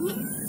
Mm-hmm.